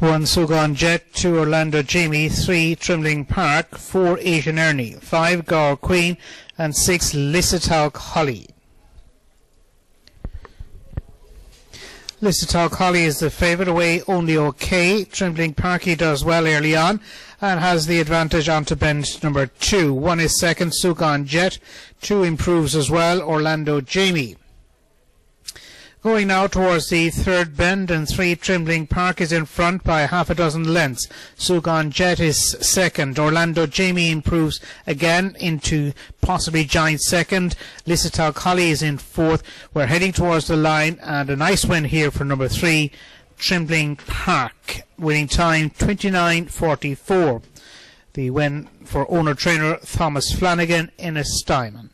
1 Sugan Jet, 2 Orlando Jamie, 3 Trembling Parke, 4 Asian Ernie, 5 Gower Queen, and 6 Lissatouk Holly. Lissatouk Holly is the favourite away, only okay. Trembling Parke does well early on and has the advantage onto bend number 2. 1 is second, Sugan Jet. 2 improves as well, Orlando Jamie. Going now towards the third bend and three Trembling Parke is in front by half a dozen lengths. Sugan Jet is second. Orlando Jamie improves again into possibly giant second. Lissatouk Holly is in fourth. We're heading towards the line and a nice win here for number three, Trembling Parke. Winning time 29.44. The win for owner trainer Thomas Flanagan in a Steinman.